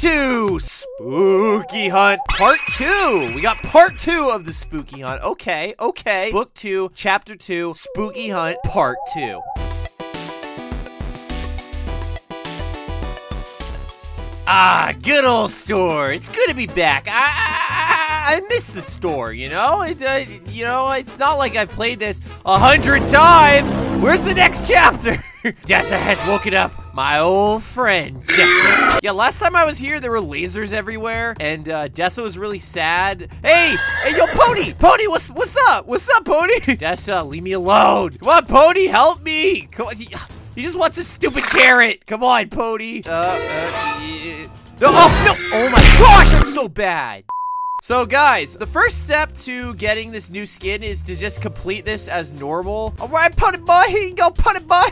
two, Spooky Hunt Part two. We got Part two of the Spooky Hunt. Okay, okay. Book two, Chapter two, Spooky Hunt Part two. Ah, good old store. It's good to be back. I I, I miss the store. You know, it, uh, you know, it's not like I've played this a hundred times. Where's the next chapter? Dessa has woken up my old friend Dessa. Yeah, last time I was here, there were lasers everywhere, and uh, Dessa was really sad. Hey, hey, yo, Pony, Pony, what's what's up? What's up, Pony? Dessa, leave me alone. Come on, Pony, help me. Come on. He just wants a stupid carrot. Come on, Pony. Uh, uh, yeah. No, oh, no. Oh my gosh, I'm so bad. So guys, the first step to getting this new skin is to just complete this as normal. All right, it boy. Here you go, it boy.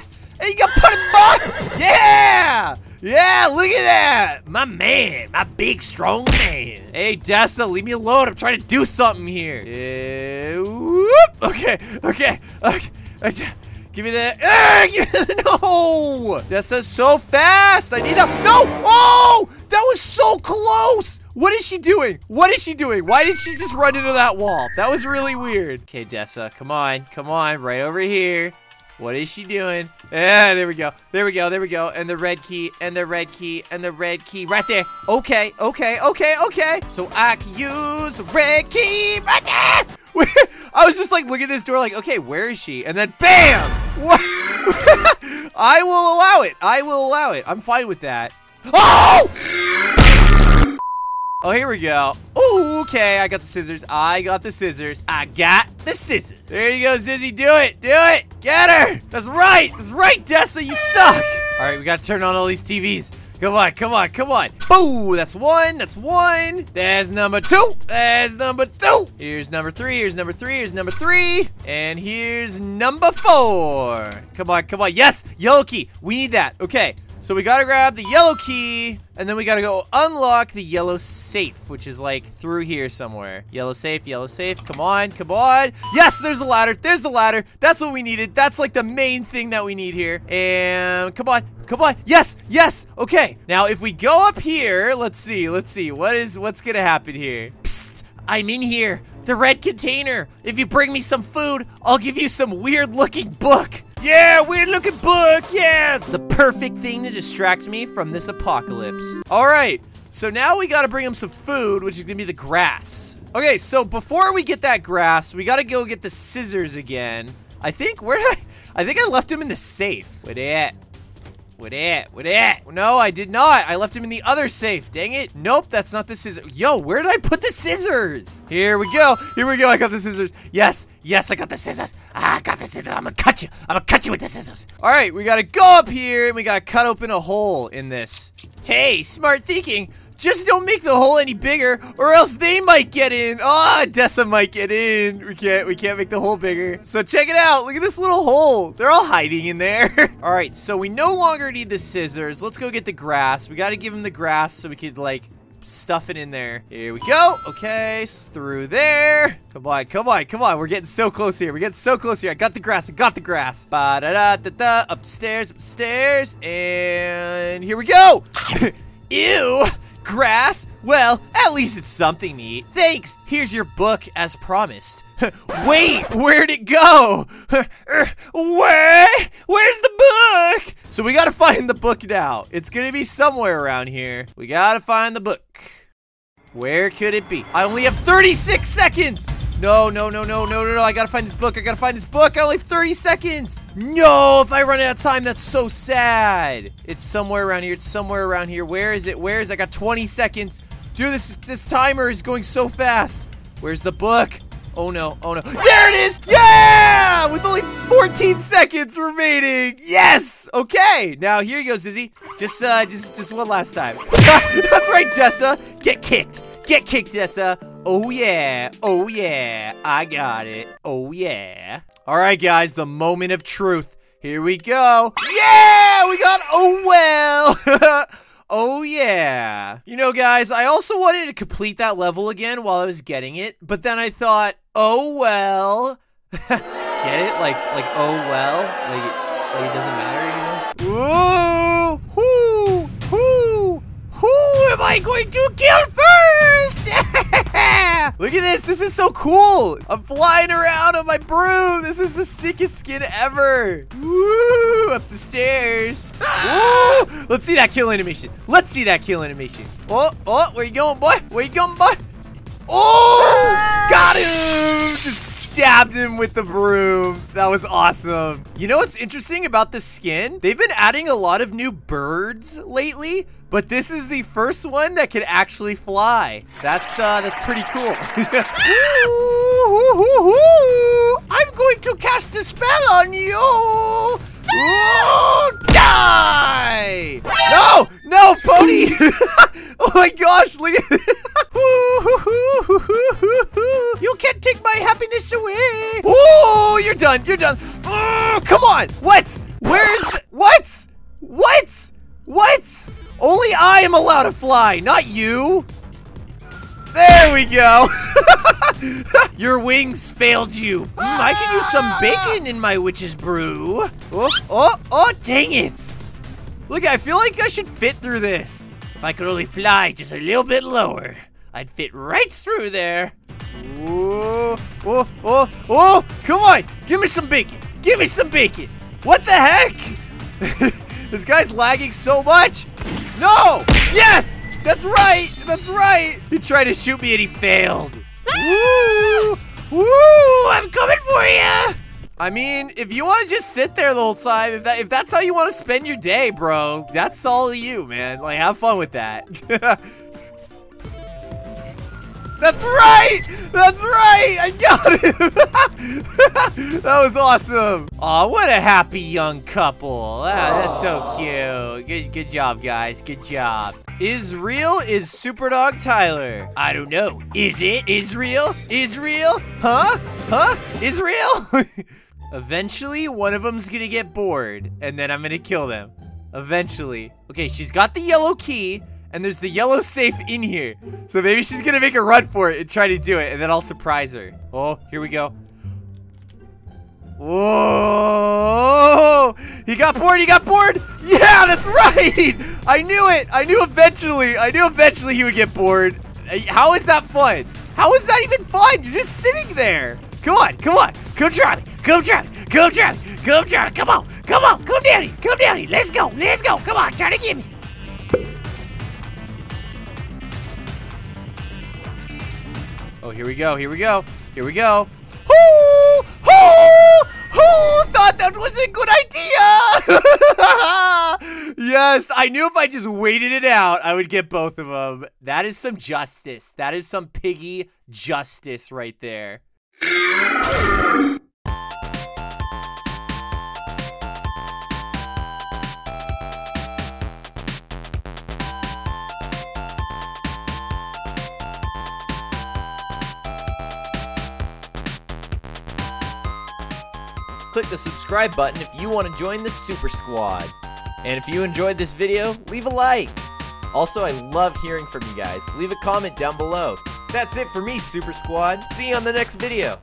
Here you go, put it boy. Yeah. Yeah, look at that. My man, my big, strong man. Hey, Dessa, leave me alone. I'm trying to do something here. Uh, whoop. Okay, okay, okay. Give me the, uh, give me the, no! Is so fast! I need that, no! Oh! That was so close! What is she doing? What is she doing? Why did she just run into that wall? That was really weird. Okay, Dessa, come on, come on, right over here. What is she doing? Yeah, there we go. There we go. There we go. And the red key, and the red key, and the red key right there. Okay, okay, okay, okay. So I can use the red key right there. I was just like, look at this door, like, okay, where is she? And then BAM! I will allow it. I will allow it. I'm fine with that. Oh! Oh, here we go. Ooh, okay, I got the scissors. I got the scissors. I got the scissors. There you go, Zizzy. Do it. Do it. Get her. That's right. That's right, Dessa. You suck. All right, we got to turn on all these TVs. Come on, come on, come on. Boo! That's one, that's one. There's number two. There's number two. Here's number three, here's number three, here's number three. And here's number four. Come on, come on. Yes, key. We need that. Okay, so we gotta grab the yellow key, and then we gotta go unlock the yellow safe, which is like through here somewhere. Yellow safe, yellow safe. Come on, come on. Yes, there's a ladder. There's the ladder. That's what we needed. That's like the main thing that we need here. And come on, come on. Yes, yes. Okay. Now, if we go up here, let's see, let's see. What is, what's gonna happen here? Psst, I'm in here. The red container. If you bring me some food, I'll give you some weird looking book. Yeah, weird looking book, yeah! The perfect thing to distract me from this apocalypse. All right, so now we gotta bring him some food, which is gonna be the grass. Okay, so before we get that grass, we gotta go get the scissors again. I think, where I, I think I left him in the safe. Where they at? Where they at? Where at? No, I did not. I left him in the other safe. Dang it. Nope, that's not the scissors. Yo, where did I put the scissors? Here we go. Here we go. I got the scissors. Yes, yes, I got the scissors. Ah, I got the scissors. I'm gonna cut you. I'm gonna cut you with the scissors. All right, we gotta go up here and we gotta cut open a hole in this. Hey, smart thinking. Just don't make the hole any bigger, or else they might get in. Ah, oh, Dessa might get in. We can't. We can't make the hole bigger. So check it out. Look at this little hole. They're all hiding in there. all right. So we no longer need the scissors. Let's go get the grass. We got to give them the grass so we could like stuff it in there. Here we go. Okay, through there. Come on, come on, come on. We're getting so close here. We're getting so close here. I got the grass. I got the grass. Ba da da da da. Upstairs, upstairs, and here we go. Ew. Grass? Well, at least it's something to eat. Thanks. Here's your book as promised. Wait, where'd it go? Where? Where's the book? So we gotta find the book now. It's gonna be somewhere around here. We gotta find the book. Where could it be? I only have 36 seconds. No, no, no, no, no, no, no. I gotta find this book. I gotta find this book. I only have 30 seconds. No, if I run out of time, that's so sad. It's somewhere around here. It's somewhere around here. Where is it? Where is it? I got 20 seconds. Dude, this this timer is going so fast. Where's the book? Oh no, oh no. There it is! Yeah! With only 14 seconds remaining. Yes! Okay, now here you go, Zizzy. Just uh just just one last time. That's right, Dessa. Get kicked. Get kicked, Dessa. Oh yeah, oh yeah, I got it. Oh yeah. All right, guys, the moment of truth. Here we go. Yeah, we got oh well. Oh, yeah. You know, guys, I also wanted to complete that level again while I was getting it, but then I thought, oh, well. Get it? Like, like, oh, well? Like, like it doesn't matter, you know? Whoa! Whoo! Whoo! Who am I going to kill! Look at this. This is so cool. I'm flying around on my broom. This is the sickest skin ever. Woo! Up the stairs. Woo! Let's see that kill animation. Let's see that kill animation. Oh, oh, where you going, boy? Where you going, boy? Oh! Got him! Just stabbed him with the broom. That was awesome. You know what's interesting about this skin? They've been adding a lot of new birds lately, but this is the first one that can actually fly. That's uh, that's pretty cool. I'm going to cast a spell on you. Ooh, die! No, no, pony! oh my gosh, look at You can't take away. Oh, you're done. You're done. Oh, come on. What? Where's the what? What? What? Only I am allowed to fly, not you. There we go. Your wings failed you. Mm, I can use some bacon in my witch's brew. Oh, oh, oh, dang it. Look, I feel like I should fit through this. If I could only fly just a little bit lower, I'd fit right through there. Oh, oh, oh, oh, come on. Give me some bacon. Give me some bacon. What the heck? this guy's lagging so much. No! Yes! That's right! That's right! He tried to shoot me and he failed. Ah! Woo! Woo! I'm coming for you! I mean, if you want to just sit there the whole time, if that if that's how you want to spend your day, bro, that's all you, man. Like, have fun with that. That's right! That's right! I got it! that was awesome! Aw, what a happy young couple. Ah, that's so cute. Good, good job, guys. Good job. Israel is Superdog Tyler. I don't know. Is it Israel? Israel? Huh? Huh? Israel? Eventually, one of them's gonna get bored, and then I'm gonna kill them. Eventually. Okay, she's got the yellow key and there's the yellow safe in here. So maybe she's gonna make a run for it and try to do it, and then I'll surprise her. Oh, here we go. Whoa! He got bored, he got bored! Yeah, that's right! I knew it! I knew eventually, I knew eventually he would get bored. How is that fun? How is that even fun? You're just sitting there. Come on, come on. Come it. Come it. Come it. Come it. Come on. Come on. Come here. Come here. Let's go. Let's go. Come on. Try to get me. Oh, here we go, here we go, here we go. Who, who, who thought that was a good idea? yes, I knew if I just waited it out, I would get both of them. That is some justice. That is some piggy justice right there. Click the subscribe button if you want to join the Super Squad. And if you enjoyed this video, leave a like. Also, I love hearing from you guys. Leave a comment down below. That's it for me, Super Squad. See you on the next video.